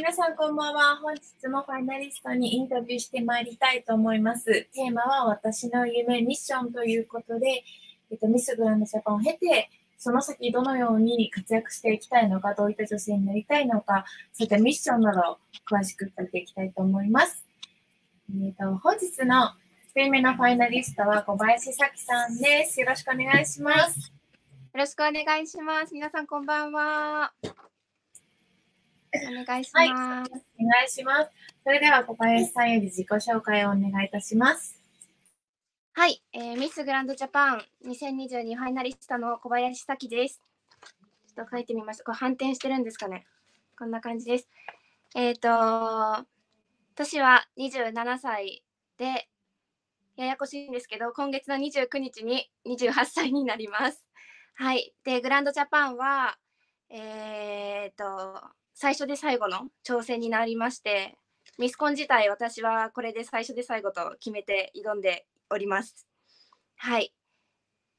皆さんこんばんは。本日もファイナリストにインタビューしてまいりたいと思います。テーマは私の夢ミッションということで、えっと、ミスグランドジャパンを経て、その先どのように活躍していきたいのか、どういった女性になりたいのか、そういったミッションなどを詳しく聞いていきたいと思います。えっと、本日の1人目のファイナリストは小林咲さんです。よろしくお願いします。よろしくお願いします。皆さんこんばんは。お願いします、はい。お願いします。それでは小林さんより自己紹介をお願いいたします。はい、えー、ミスグランドジャパン2022ファイナリストの小林咲です。ちょっと書いてみました。これ反転してるんですかね。こんな感じです。えっ、ー、と、年は27歳で、ややこしいんですけど、今月の29日に28歳になります。はい。で、グランドジャパンは、えっ、ー、と、最初で最後の挑戦になりまして、ミスコン自体私はこれで最初で最後と決めて挑んでおります。はい。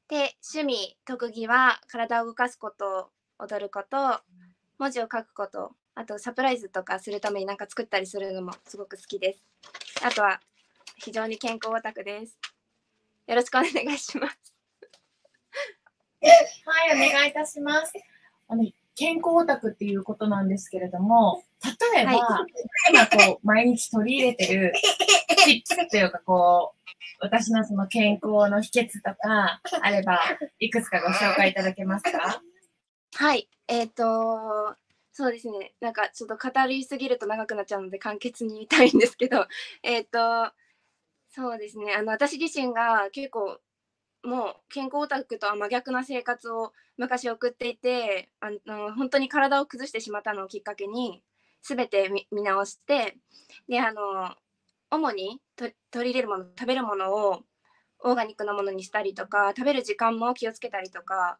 で、趣味、特技は体を動かすこと、踊ること、文字を書くこと、あとサプライズとかするためになんか作ったりするのもすごく好きです。あとは非常に健康オタクです。よろしくお願いします。はい、お願いいたします。あの健康オタクっていうことなんですけれども、例えば、はい、今こう、毎日取り入れてる、チップスというかこう、私のその健康の秘訣とかあれば、いくつかご紹介いただけますか？はい、えっ、ー、と、そうですね、なんかちょっと語りすぎると長くなっちゃうので簡潔に言いたいんですけど、えっ、ー、と、そうですね、あの私自身が結構もう健康オタクとは真逆な生活を昔送っていてあの本当に体を崩してしまったのをきっかけに全て見直してであの主に取り入れるもの食べるものをオーガニックなものにしたりとか食べる時間も気をつけたりとか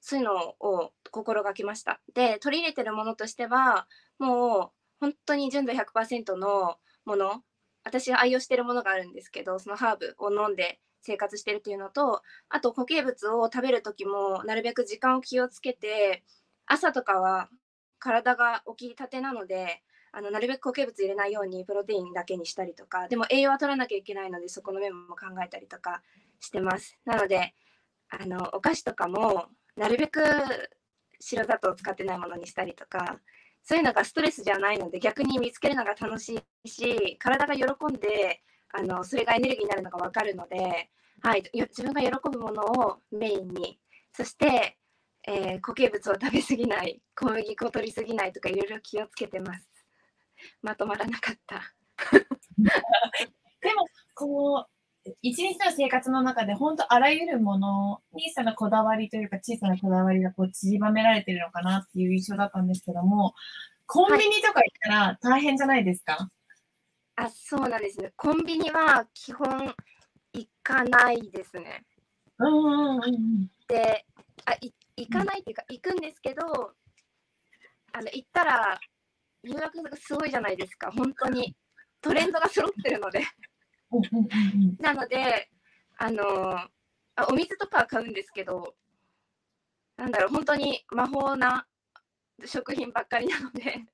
そういうのを心がけました。で取り入れてるものとしてはもう本当に純度100%のもの私が愛用してるものがあるんですけどそのハーブを飲んで生活してるっていうのとあと固形物を食べる時もなるべく時間を気をつけて朝とかは体が起きたてなのであのなるべく固形物入れないようにプロテインだけにしたりとかでも栄養は取らなきゃいけないのでそこの面も考えたりとかしてます。なのであのお菓子とかもなるべく白砂糖を使ってないものにしたりとかそういうのがストレスじゃないので逆に見つけるのが楽しいし体が喜んであのそれがエネルギーになるのが分かるので、はい、自分が喜ぶものをメインに。そして、えー、固形物を食べ過ぎない小麦粉を取り過ぎないとかいろいろ気をつけてます。まとまらなかった。でもこう一日の生活の中で本当あらゆるものにそのこだわりというか小さなこだわりがこう散りばめられてるのかなっていう印象だったんですけどもコンビニとか行ったら大変じゃないですか、あ、そうなんですね。コンビニは基本行かないですね。うんうんうん。で、あ、い行かないっていうか、行くんですけど、あの、行ったら、誘惑がすごいじゃないですか、本当に。トレンドが揃ってるのでなので、あのあ、お水とかは買うんですけど、なんだろう、本当に魔法な食品ばっかりなので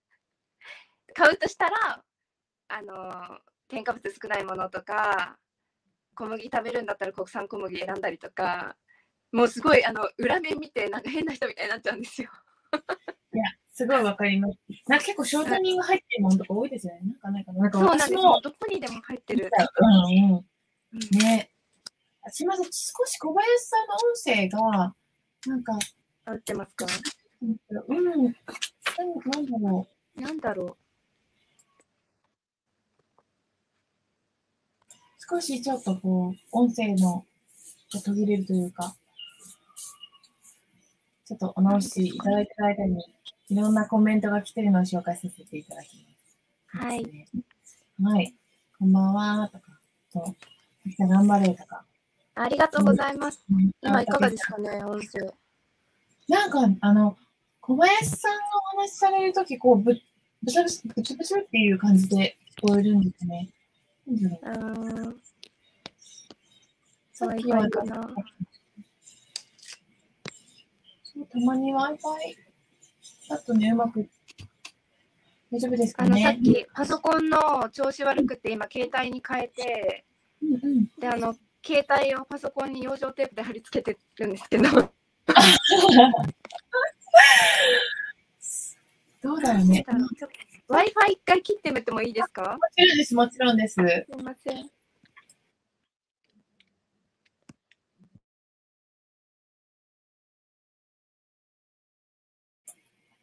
買うとしたら、あの添加物少ないものとか小麦食べるんだったら国産小麦選んだりとかもうすごいあの裏面見てなんか変な人みたいになっちゃうんですよ。いやすごいわかります。なんか結構ショートニング入ってるものとか多いですよね。なんかなんかなんかそうなんですよ。どこにでも入ってる。うんうん。ね。すみません、少し小林さんの音声が、なんか、合ってますか？うん。なんだろう。なんだろう。少しちょっとこう、音声の途切れるというか、ちょっとお直しいただいてる間に、いろんなコメントが来てるのを紹介させていただきます。はい。はい。こんばんはとか、と、頑張れとか。ありがとうございます。うん、今いかがですかね、音声。なんか、あの、小林さんがお話しされるとき、こう、ぶ、ぶつぶつ、ぶつぶつっていう感じで聞こえるんですね。うん。そう、Wi-Fi かな。そう、たまに Wi-Fi だとね、うまく。大丈夫ですかあのさっね。きパソコンの調子悪くて今携帯に変えてうんうん、であの携帯をパソコンに養生テープで貼り付けてるんですけど どうだろうね。も w i f i 一回切ってみてもいいですか？ちろんです、もちろんです。すいません。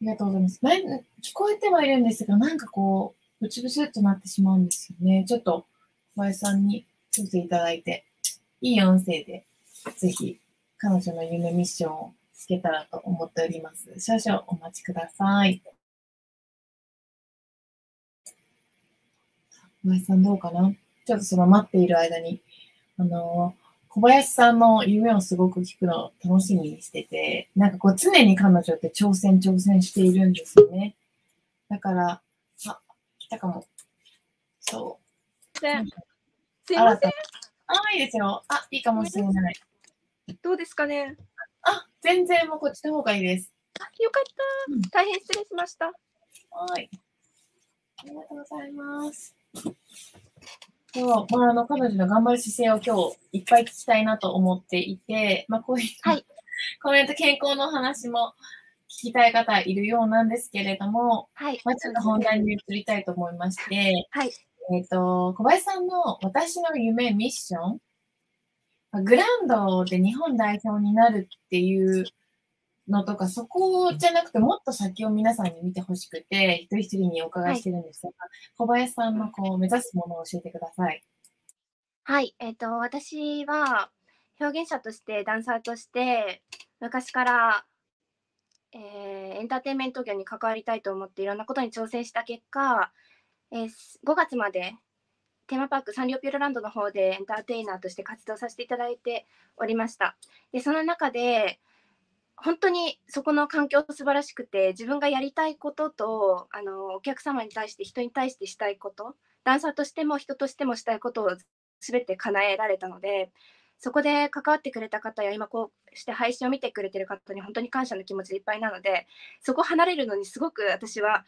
ありがとうございます。前聞こえてはいるんですが、なんかこう、ブチブチっとなってしまうんですよね。ちょっと、小林さんに聞いていただいて、いい音声で、ぜひ、彼女の夢ミッションをつけたらと思っております。少々お待ちください。小林さんどうかな？ちょっとその待っている間に、あの小林さんの夢をすごく聞くのを楽しみにしてて、なんかこう常に彼女って挑戦挑戦しているんですよね。だから、あ、来たかも。そう。すいません。あ、いいですよ。あ、いいかもしれない。どうですかね？あ、全然もうこっちの方がいいです。あよかっうんた。大変失礼しました。はい。ありがとうございます。そう、まあ、あの、彼女の頑張る姿勢を今日いっぱい聞きたいなと思っていて、まあ、こういう、はい コメント健康の話も聞きたい方いるようなんですけれども、はい。まあ、ちょっと本題に移りたいと思いまして、はい。えっ、と、小林さんの私の夢、ミッション、まあグランドで日本代表になるっていうのとか、そこじゃなくて、もっと先を皆さんに見てほしくて、一人一人にお伺いしてるんですが、小林さんのこう目指すものを教えてください。はい。えっ、と、私は表現者として、ダンサーとして、昔から、えーエンターテインメント業に関わりたいと思っていろんなことに挑戦した結果、えー5月までテーマパークサンリオピューロランドの方でエンターテイナーとして活動させていただいておりました。で、その中で、本当にそこの環境素晴らしくて自分がやりたいこととあのお客様に対して人に対してしたいことダンサーとしても人としてもしたいことを全て叶えられたのでそこで関わってくれた方や今こうして配信を見てくれてる方に本当に感謝の気持ちでいっぱいなのでそこ離れるのにすごく私は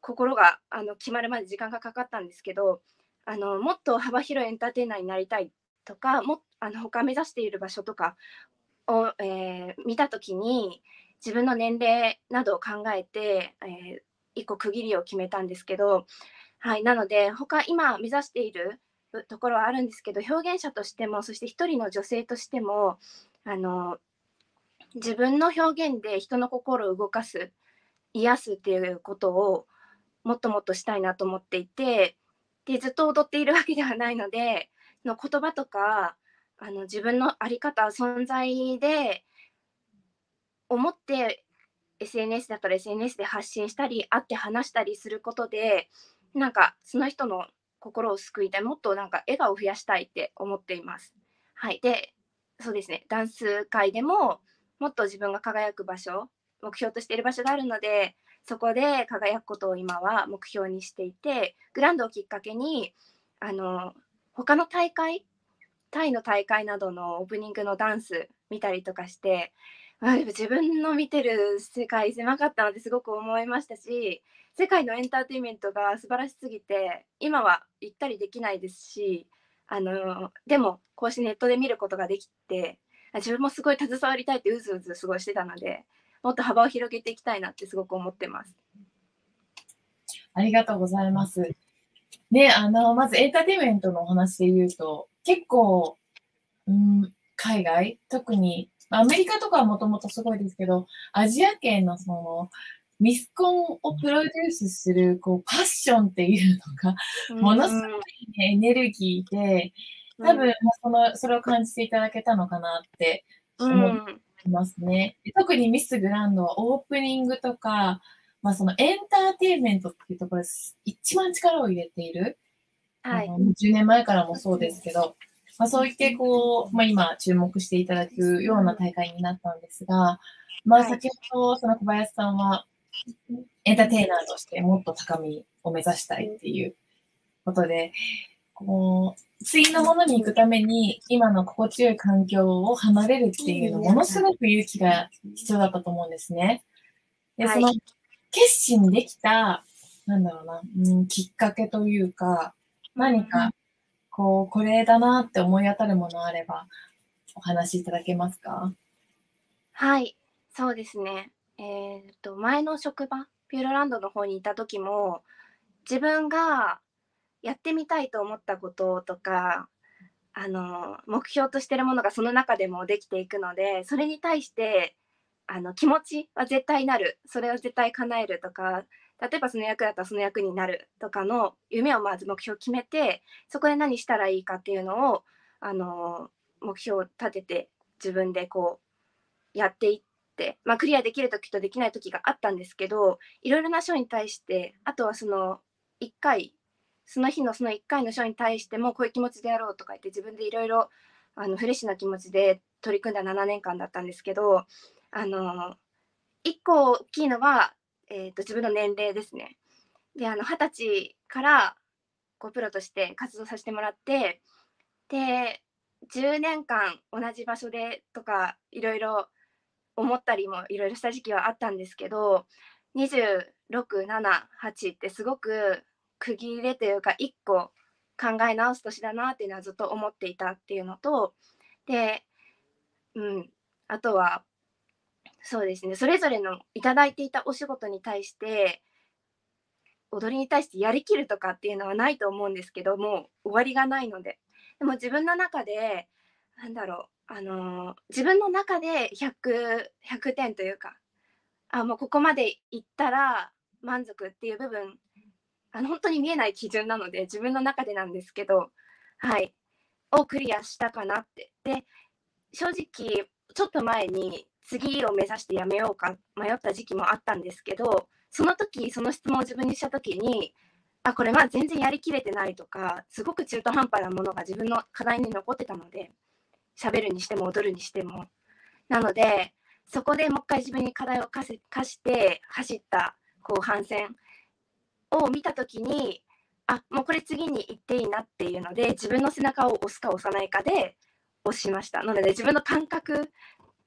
心があの決まるまで時間がかかったんですけどあのもっと幅広いエンターテイナーになりたいとかもあの他目指している場所とかを、えー見た時に自分の年齢などを考えて、えー一個区切りを決めたんですけど、はい、なので他今目指しているところはあるんですけど表現者としてもそして一人の女性としてもあの自分の表現で人の心を動かす癒すっていうことをもっともっとしたいなと思っていてでずっと踊っているわけではないのでの言葉とかあの自分の在り方存在で思って SNS だったら SNS で発信したり会って話したりすることでなんかその人の心を救いたいもっとなんか笑顔を増やしたいって思っています。はい、でそうですねダンス界でももっと自分が輝く場所目標としている場所があるのでそこで輝くことを今は目標にしていてグランドをきっかけにあの他の大会タイの大会などのオープニングのダンス見たりとかして自分の見てる世界狭かったのですごく思いましたし世界のエンターテインメントが素晴らしすぎて今は行ったりできないですしあのでもこうしてネットで見ることができて自分もすごい携わりたいってうずうずすごいしてたのでもっと幅を広げていきたいなってすごく思ってます。ありがとうございます。ね、あの、まずエンターテインメントのお話で言うと、結構、うん、海外、特に、アメリカとかはもともとすごいですけど、アジア圏のその、ミスコンをプロデュースする、こう、パッションっていうのが、ものすごいねエネルギーで、多分、まあその、それを感じていただけたのかなってうん、思いますね。で特にミスグランドはオープニングとか、まあそのエンターテインメントっていうところです一番力を入れている。はい。あの10年前からもそうですけど、まあそういってこう、まあ今注目していただくような大会になったんですが、まあはい。先ほどその小林さんはエンターテイナーとしてもっと高みを目指したいっていうことで、こう、次のものに行くために今の心地よい環境を離れるっていうのものすごく勇気が必要だったと思うんですね。で、はい。その決心できたなんだろうな、うん、きっかけというか、何か、こう、これだなって思い当たるものあれば、お話しいただけますか？はい、そうですね。えー、っと、前の職場、ピューロランドの方にいた時も、自分がやってみたいと思ったこととか、あの目標としてるものがその中でもできていくのでそれに対してあの気持ちは絶対なる。それを絶対叶えるとか例えばその役だったらその役になるとかの夢をまず目標を決めてそこで何したらいいかっていうのをあの目標を立てて自分でこうやっていって、まあ、クリアできる時とできない時があったんですけどいろいろな賞に対してあとはその1回その日のその1回の賞に対してもこういう気持ちでやろうとか言って自分でいろいろフレッシュな気持ちで取り組んだ7年間だったんですけどあの1個大きいのは、えーと、自分の年齢ですね。であの20歳からこうプロとして活動させてもらってで10年間同じ場所でとかいろいろ思ったりもいろいろした時期はあったんですけど2678ってすごく区切れというか1個考え直す年だなっていうのはずっと思っていたっていうのとで、うん、あとはそうですね。それぞれのいただいていたお仕事に対して踊りに対してやりきるとかっていうのはないと思うんですけども終わりがないので。でも自分の中でなんだろうあのー、自分の中で 100, 100点というかあもうここまでいったら満足っていう部分あの本当に見えない基準なので自分の中でなんですけどはい。をクリアしたかなって。で正直ちょっと前に次を目指してやめようか迷った時期もあったんですけどその時その質問を自分にした時にあこれまあ全然やりきれてないとかすごく中途半端なものが自分の課題に残ってたので喋るにしても踊るにしても。なのでそこでもう一回自分に課題を課して走った後半戦を見た時にあもうこれ次に行っていいなっていうので自分の背中を押すか押さないかで押しました。なので自分の感覚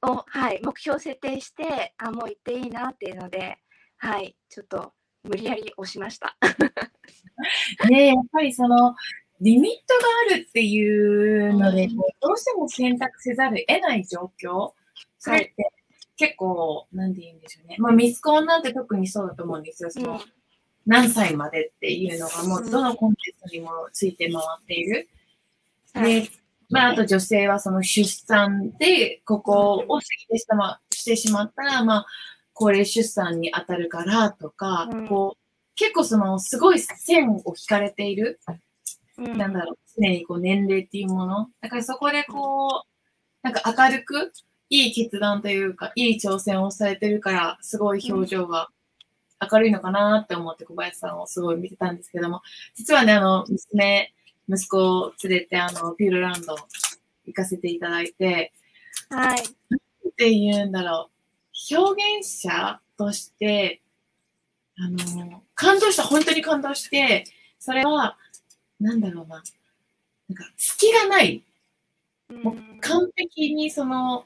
を、はい、目標設定してあもう行っていいなっていうのではいちょっと無理やり押しました。ねやっぱりそのリミットがあるっていうので、うん、どうしても選択せざる得ない状況。それって結構、なんて言うんでしょうね。まあ、ミスコンなんて特にそうだと思うんですよ。その、うん何歳までっていうのがもうどのコンテンツにもついて回っている。で、まあ、あと女性はその出産で、ここを過ぎてしましてしまったら、まあ、高齢出産に当たるからとか、うん、こう、結構その、すごい線を引かれている。うん、なんだろう、常にこう年齢っていうもの。だからそこでこう、なんか明るく、いい決断というか、いい挑戦をされてるから、すごい表情が明るいのかなって思って小林さんをすごい見てたんですけども、実はね、あの、娘、息子を連れて、あの、ピューロランド行かせていただいて、はい。って言うんだろう。表現者として、あの、感動した、本当に感動して、それは、なんだろうな。なんか、隙がない。もう完璧にその、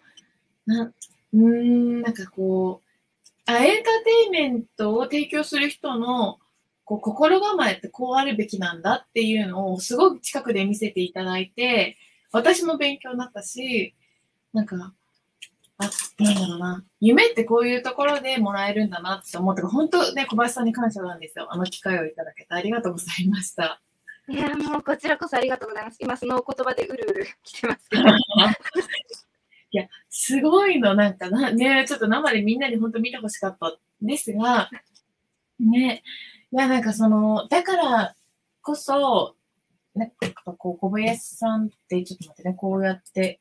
な、うん、なんかこう、あエンターテインメントを提供する人のこう心構えってこうあるべきなんだっていうのをすごく近くで見せていただいて、私も勉強になったし、なんか、あ、なんだろうな。夢ってこういうところでもらえるんだなって思って、本当ね、小林さんに感謝なんですよ。あの機会をいただけてありがとうございました。いや、もうこちらこそありがとうございます。今その言葉でうるうる来てますけど。いや、すごいの、なんかな、ね、ちょっと生でみんなに本当見てほしかったんですが、ね、いや、なんかその、だからこそ、なんかこう、小林さんって、ちょっと待ってね、こうやって、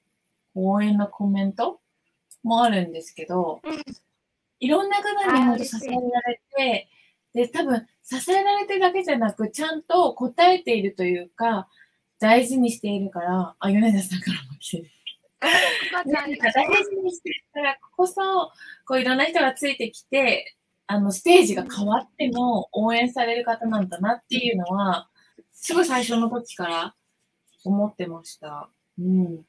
応援のコメントもあるんですけど、いろんな方に本当支えられて、で、多分、支えられてるだけじゃなく、ちゃんと答えているというか、大事にしているから、あ、米田さんからも来てる。大事にしてるからこそ、こういろんな人がついてきて、あの、ステージが変わっても応援される方なんだなっていうのは、すごい最初の時から思ってました。うん。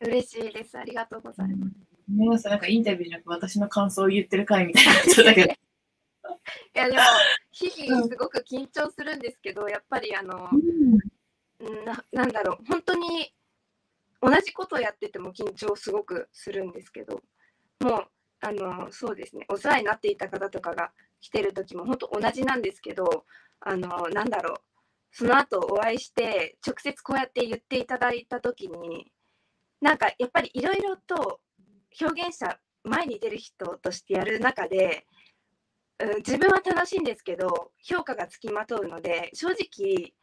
嬉しいです。ありがとうございます。皆さん、なんかインタビューじゃなく私の感想を言ってる回みたいなっちゃったけど。やでも日々すごく緊張するんですけど、やっぱりあの、ななんだろう本当に同じことをやってても緊張すごくするんですけどもうあのそうですね。お世話になっていた方とかが来てる時も本当同じなんですけどあのなんだろう。その後お会いして直接こうやって言っていただいた時になんかやっぱりいろいろと表現者前に出る人としてやる中で、うん、自分は楽しいんですけど評価がつきまとうので正直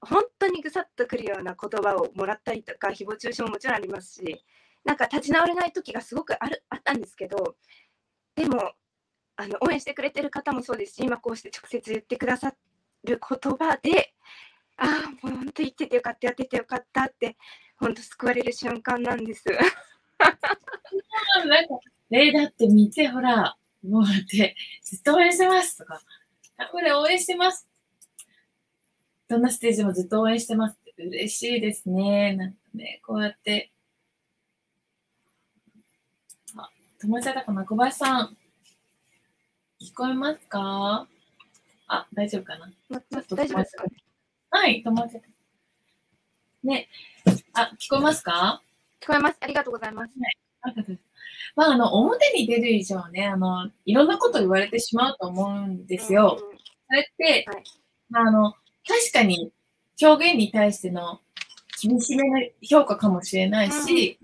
本当にぐさっとくるような言葉をもらったりとか誹謗中傷ももちろんありますしなんか立ち直れない時がすごくあるあったんですけどでもあの応援してくれてる方もそうですし今こうして直接言ってくださる言葉でああもう本当言っててよかったやっててよかったって本当救われる瞬間なんです。なんかねだって見てほらもうだってずっと応援してますとかこれ応援してますどんなステージもずっと応援してますって嬉しいですね。なんかね、こうやって。あ、友達だかな小林さん。聞こえますか？あ、大丈夫かな？大丈夫ですか？はい、友達。ね。あ、聞こえますか？聞こえます。ありがとうございます。はい。まあ、あの、表に出る以上ね、あの、いろんなこと言われてしまうと思うんですよ。うんうん、それって、はい、まあ、あの、確かに表現に対しての厳しめな評価かもしれないし、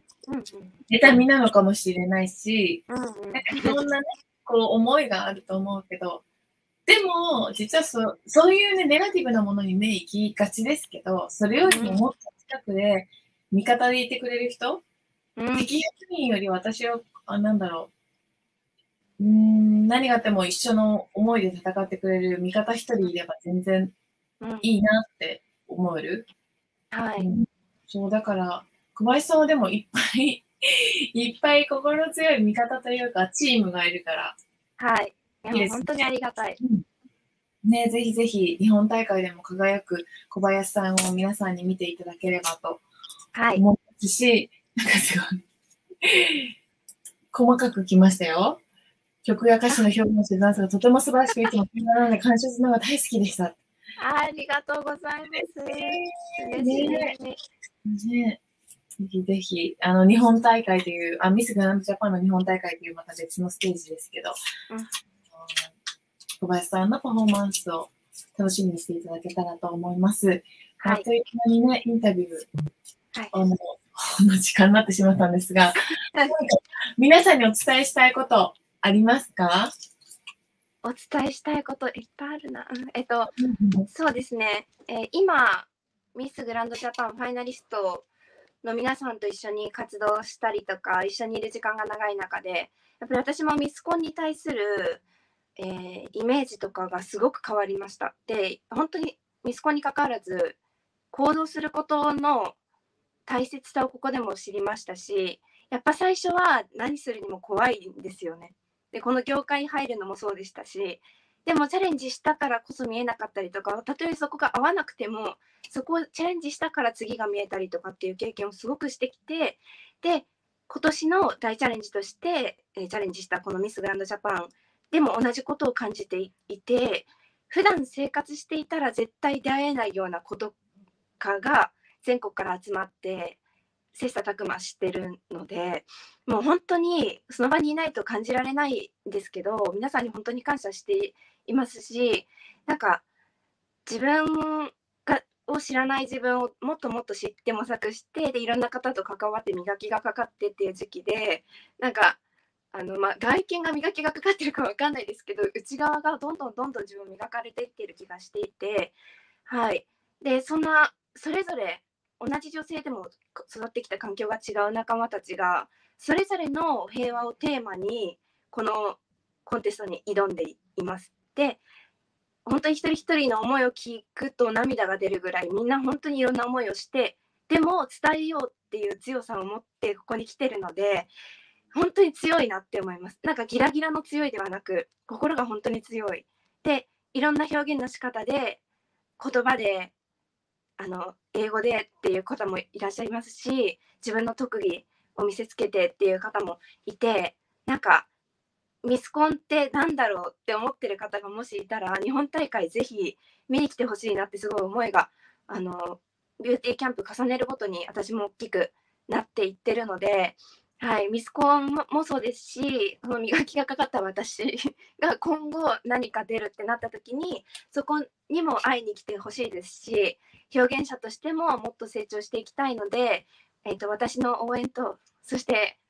妬みなのかもしれないし、なんかいろんなね、こう思いがあると思うけど、でも、実はそそういうね、ネガティブなものに目行きがちですけど、それよりももっと近くで味方でいてくれる人、うん、敵役人より私を、あなんだろう、うん何があっても一緒の思いで戦ってくれる味方一人いれば全然いいなって思える。はい、うん、そうだから小林さんはでもいっぱい いっぱい心強い味方というかチームがいるからはいいい本当にありがたい、うんね、ぜひぜひ日本大会でも輝く小林さんを皆さんに見ていただければと思いますし、はい、なんかすごい細かくきましたよ。曲や歌詞の表現をしてダンスがとても素晴らしくいつもなので感謝するのが大好きでした。ありがとうございます。嬉しいね。ねぜひぜひ、あの、日本大会という、あ、ミスグランドジャパンの日本大会というまた別のステージですけど、うん、小林さんのパフォーマンスを楽しみにしていただけたらと思います。はい、あっという間にね、インタビュー、はい、あの、の時間になってしまったんですが、皆さんにお伝えしたいことありますか？お伝えしたいこといっぱいあるな。えっと、そうですね、えー、今、ミスグランドジャパンファイナリストの皆さんと一緒に活動したりとか、一緒にいる時間が長い中で、やっぱり私もミスコンに対する、えー、イメージとかがすごく変わりました。で、本当にミスコンにかかわらず、行動することの大切さをここでも知りましたし、やっぱ最初は何するにも怖いんですよね。でこの業界に入るのもそうでしたしでもチャレンジしたからこそ見えなかったりとかたとえそこが合わなくてもそこをチャレンジしたから次が見えたりとかっていう経験をすごくしてきてで今年の大チャレンジとして、えー、チャレンジしたこのミスグランドジャパンでも同じことを感じていて普段生活していたら絶対出会えないようなことかが全国から集まって切磋琢磨してるのでもう本当にその場にいないと感じられないんですけど皆さんに本当に感謝していますしなんか自分がを知らない自分をもっともっと知って模索してでいろんな方と関わって磨きがかかってっていう時期でなんかあの、まあ、外見が磨きがかかってるかわかんないですけど内側がどんどんどんどん自分磨かれていってる気がしていてはい。でそんなそれぞれ同じ女性でも育ってきた環境が違う仲間たちがそれぞれの平和をテーマにこのコンテストに挑んでいます。で本当に一人一人の思いを聞くと涙が出るぐらいみんな本当にいろんな思いをしてでも伝えようっていう強さを持ってここに来てるので本当に強いなって思います。なんかギラギラの強いではなく心が本当に強い。でいろんな表現の仕方で言葉であの英語でっていう方もいらっしゃいますし自分の特技を見せつけてっていう方もいてなんかミスコンってなんだろうって思ってる方がもしいたら日本大会ぜひ見に来てほしいなってすごい思いがあのビューティーキャンプ重ねるごとに私も大きくなっていってるので、はい、ミスコンもそうですしその磨きがかかった私 が今後何か出るってなった時にそこにも会いに来てほしいですし表現者としてももっと成長していきたいので、えーと、私の応援とそして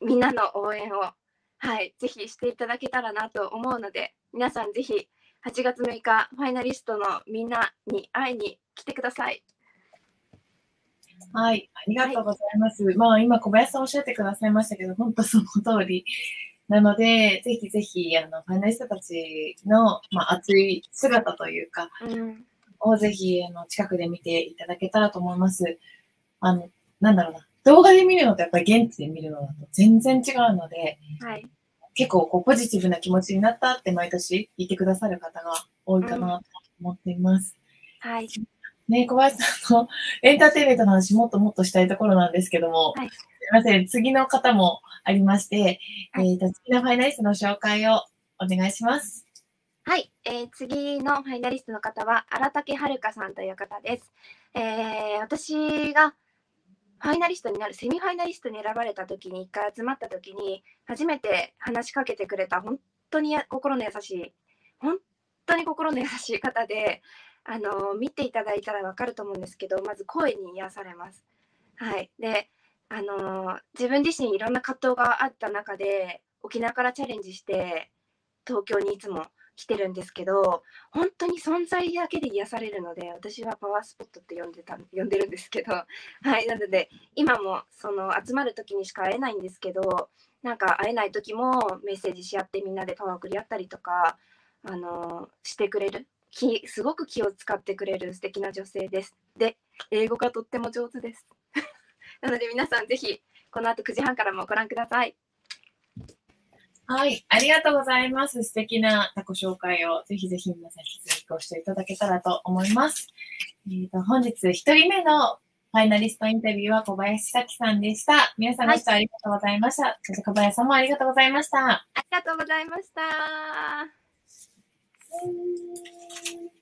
みんなの応援を、はい、ぜひしていただけたらなと思うので皆さんぜひ8月6日ファイナリストのみんなに会いに来てください。はい、ありがとうございます。はい、まあ、今、小林さんおっしゃってくださいましたけど、本当その通り。なので、ぜひぜひ、あの、ファイナリストたちの、まあ、熱い姿というか、うん、をぜひ、あの、近くで見ていただけたらと思います。あの、なんだろうな。動画で見るのとやっぱり現地で見るのだと全然違うので、はい、結構こうポジティブな気持ちになったって毎年言ってくださる方が多いかなと思っています。うん、はい。ね、小林さんの エンターテイメントの話もっともっとしたいところなんですけども、はい、すみません、次の方もありまして、はい、えーと、次のファイナリストの紹介をお願いします。はい、えー、次のファイナリストの方は荒竹遥さんという方です。えー、私がファイナリストになるセミファイナリストに選ばれた時に一回集まった時に初めて話しかけてくれた本当に心の優しい本当に心の優しい方であの見ていただいたら分かると思うんですけどまず声に癒されます。はい、であの自分自身いろんな葛藤があった中で沖縄からチャレンジして東京にいつも来てるんですけど本当に存在だけで癒されるので私はパワースポットって呼んでた呼んでるんですけどはいなので今もその集まる時にしか会えないんですけどなんか会えない時もメッセージし合ってみんなでパワー送り合ったりとかあのしてくれる気すごく気を使ってくれる素敵な女性です。で、英語がとっても上手です。なので皆さんぜひこの後9時半からもご覧ください。はい、ありがとうございます。素敵なタコ紹介をぜひぜひ皆さん引き続きご視聴いただけたらと思います。えーと、本日1人目のファイナリストインタビューは小林咲さんでした。皆さんご視聴ありがとうございました。はい、そして小林さんもありがとうございました。ありがとうございました。Bye.